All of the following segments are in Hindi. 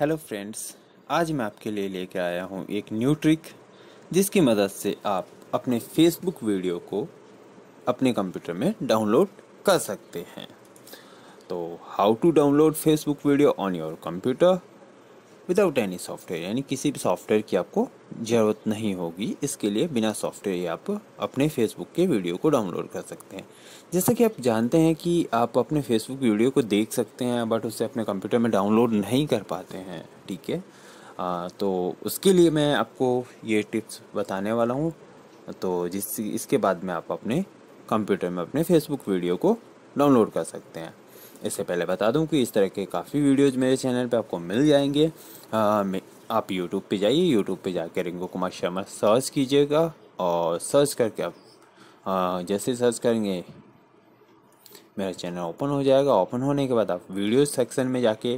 हेलो फ्रेंड्स, आज मैं आपके लिए लेकर आया हूँ एक न्यू ट्रिक जिसकी मदद से आप अपने फेसबुक वीडियो को अपने कंप्यूटर में डाउनलोड कर सकते हैं। तो how to download Facebook video on your computer without any software यानी किसी भी सॉफ्टवेयर की आपको ज़रूरत नहीं होगी, इसके लिए बिना सॉफ्टवेयर आप अपने फेसबुक के वीडियो को डाउनलोड कर सकते हैं। जैसा कि आप जानते हैं कि आप अपने फेसबुक वीडियो को देख सकते हैं बट उसे अपने कंप्यूटर में डाउनलोड नहीं कर पाते हैं, ठीक है? तो उसके लिए मैं आपको ये टिप्स बताने वाला हूँ। तो जिस, इसके बाद में आप अपने कंप्यूटर में अपने फेसबुक वीडियो को डाउनलोड कर सकते हैं। इससे पहले बता दूँ कि इस तरह के काफ़ी वीडियोज़ मेरे चैनल पे आपको मिल जाएँगे। आ, आप यूट्यूब पे जाइए यूट्यूब पे जाकर रिंकू कुमार शर्मा सर्च कीजिएगा और सर्च करके आप आ, जैसे सर्च करेंगे मेरा चैनल ओपन हो जाएगा। ओपन होने के बाद आप वीडियोज़ सेक्शन में जाके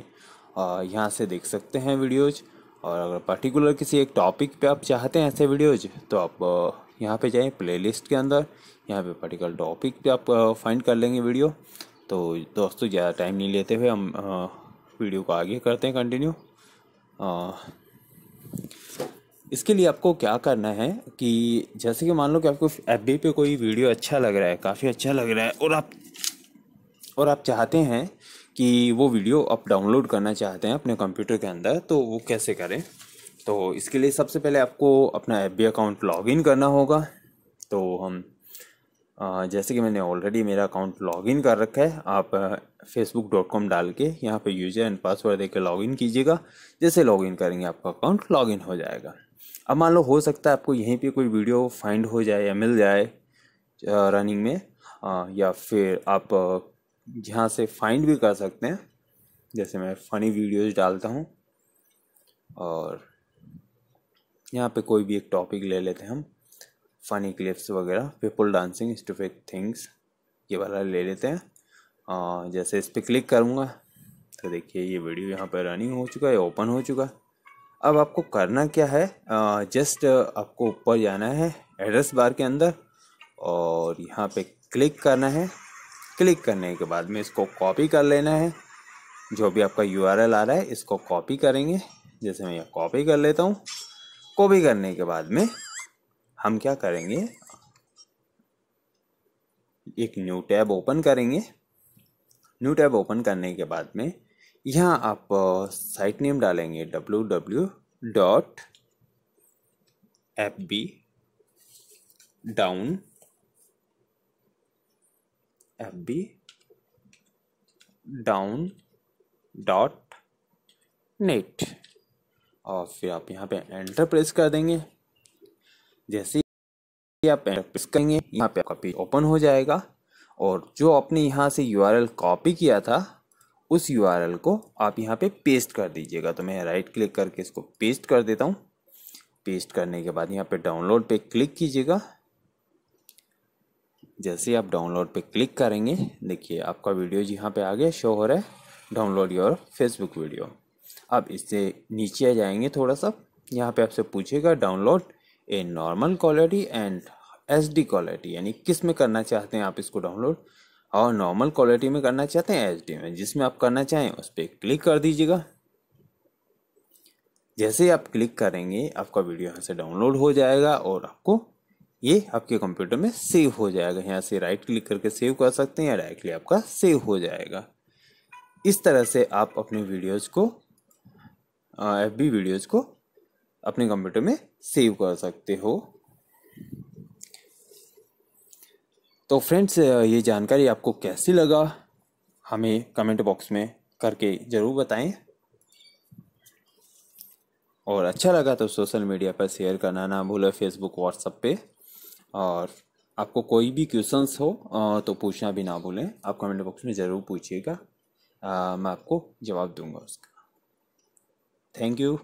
यहाँ से देख सकते हैं वीडियोज़ और अगर पर्टिकुलर किसी एक टॉपिक पे आप चाहते हैं ऐसे वीडियोज़ तो आप यहाँ पे जाएँ प्लेलिस्ट के अंदर। यहाँ पे पर्टिकुलर टॉपिक पे आप फाइंड कर लेंगे वीडियो तो दोस्तों, ज़्यादा टाइम नहीं लेते हुए हम वीडियो को आगे करते हैं कंटिन्यू इसके लिए आपको क्या करना है कि जैसे कि मान लो कि आपको एफ़ पे कोई वीडियो अच्छा लग रहा है, काफ़ी अच्छा लग रहा है, और आप और आप चाहते हैं कि वो वीडियो आप डाउनलोड करना चाहते हैं अपने कंप्यूटर के अंदर तो वो कैसे करें? तो इसके लिए सबसे पहले आपको अपना एफबी अकाउंट लॉगिन करना होगा। तो हम जैसे कि मैंने ऑलरेडी मेरा अकाउंट लॉगिन कर रखा है, आप फेसबुक डॉट कॉम डाल के यहाँ पे यूज़र एंड पासवर्ड देकर लॉगिन कीजिएगा, जैसे लॉगिन करेंगे आपका अकाउंट लॉगिन हो जाएगा। अब मान लो हो सकता है आपको यहीं पे कोई वीडियो फाइंड हो जाए या मिल जाए रनिंग में या फिर आप यहाँ से फाइंड भी कर सकते हैं। जैसे मैं फ़नी वीडियोज़ डालता हूँ, और यहाँ पे कोई भी एक टॉपिक ले लेते हैं हम। फ़नी क्लिप्स वगैरह पीपल डांसिंग स्टूफिक थिंग्स ये वाला ले लेते हैं। जैसे इस पर क्लिक करूँगा तो देखिए ये वीडियो यहाँ पर रनिंग हो चुका है ओपन हो चुका। अब आपको करना क्या है? जस्ट आपको ऊपर जाना है एड्रेस बार के अंदर, और यहाँ पे क्लिक करना है। क्लिक करने के बाद में इसको कॉपी कर लेना है। जो भी आपका यूआरएल आ रहा है, इसको कॉपी करेंगे। जैसे मैं यहाँ कॉपी कर लेता हूँ। कॉपी करने के बाद में हम क्या करेंगे? एक न्यू टैब ओपन करेंगे। न्यू टैब ओपन करने के बाद में यहाँ आप साइट नेम डालेंगे W W dot F B down F B down dot net और फिर आप यहाँ पे एंटर प्रेस कर देंगे। जैसे ही आप प्रेस करेंगे, यहाँ पे आपका पेज ओपन हो जाएगा और जो आपने यहाँ से यूआरएल कॉपी किया था, उस यूआरएल को आप यहाँ पे पेस्ट कर दीजिएगा। तो मैं राइट क्लिक करके इसको पेस्ट कर देता हूँ। पेस्ट करने के बाद यहाँ पे डाउनलोड पे क्लिक कीजिएगा। जैसे आप डाउनलोड पे क्लिक करेंगे, देखिए आपका वीडियो यहाँ पे आगे शो हो रहा है। डाउनलोड योर फेसबुक वीडियो अब इससे नीचे आ जाएँगे थोड़ा सा। यहाँ पे आपसे पूछेगा download a normal quality and H D quality यानी किसमें करना चाहते हैं आप इसको डाउनलोड और नॉर्मल क्वालिटी में करना चाहते हैं एच डी में। जिसमें आप करना चाहें, उस पर क्लिक कर दीजिएगा। जैसे ही आप क्लिक करेंगे, आपका वीडियो यहाँ से डाउनलोड हो जाएगा और आपको ये आपके कंप्यूटर में सेव हो जाएगा। यहाँ से राइट क्लिक करके सेव कर सकते हैं या डायरेक्टली आपका सेव हो जाएगा। इस तरह से आप अपने वीडियोज़ को एफ़ बी वीडियोज़ को अपने कंप्यूटर में सेव कर सकते हो। तो फ्रेंड्स ये जानकारी आपको कैसी लगा, हमें कमेंट बॉक्स में करके ज़रूर बताएँ। और अच्छा लगा तो सोशल मीडिया पर शेयर करना ना भूलें फेसबुक, व्हाट्सएप पे। और आपको कोई भी क्वेश्चंस हो तो पूछना भी ना भूलें। आप कमेंट बॉक्स में ज़रूर पूछिएगा। मैं आपको जवाब दूँगा उसका। Thank you.